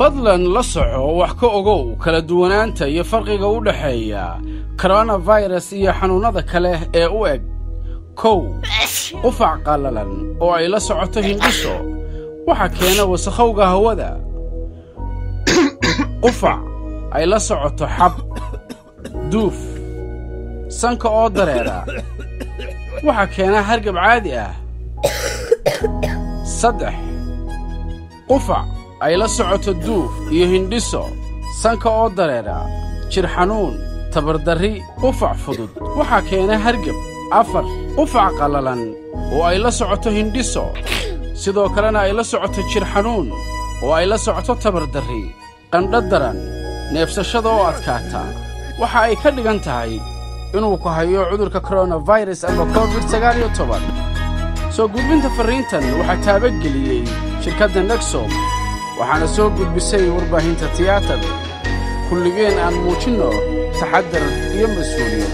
fadlan la soco wax ka ogow kala duwanaanta iyo farqiga u dhexeeya koronafirus iyo xanuunnada kale ee u eg. Kow qufac qallalan oo ay la socoto hindhiso waxa keena wasakhowga hawada. Qufac ay la socoto xab. Duuf sanka oo dareera. Waxa keena hargab caadi ah. Saddex qufac ay la socoto duuf iyo hindhiso sanka oo dareera jir xanuun tabardarri qufac fudud. Waxaa keena hargab afar qufac qallalan oo ay la socoto hindhiso. Sidoo kalena ay la socoto jir xanuun oo ay la socoto tabardarri qandho daran neefsashada oo adkaata. Waxa ay ka dhigan tahay inuu ku hayo cudurka koronafirus ama covid sagaal iyo toban. Soo gudbinta farriintan waxaa taabageliyey shirkadda negsom وحانا سوقت بسي ورباهين تياتر. كل جين عن موشنو تحدر يمسوليو